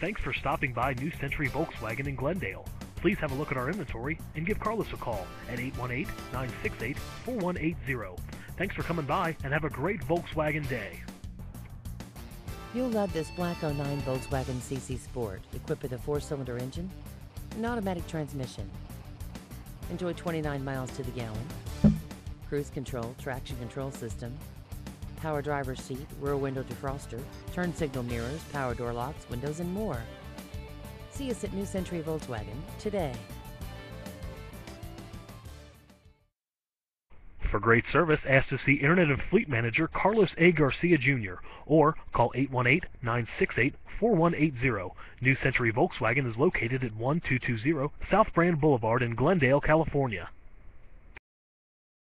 Thanks for stopping by New Century Volkswagen in Glendale. Please have a look at our inventory and give Carlos a call at 818-968-4180. Thanks for coming by and have a great Volkswagen day. You'll love this black 09 Volkswagen CC Sport, equipped with a four-cylinder engine, an automatic transmission. Enjoy 29 miles to the gallon. Cruise control, traction control system, power driver's seat, rear window defroster, turn signal mirrors, power door locks, windows, and more. See us at New Century Volkswagen today. For great service, ask to see Internet and Fleet Manager Carlos A. Garcia Jr. or call 818-968-4180. New Century Volkswagen is located at 1220 South Brand Boulevard in Glendale, California.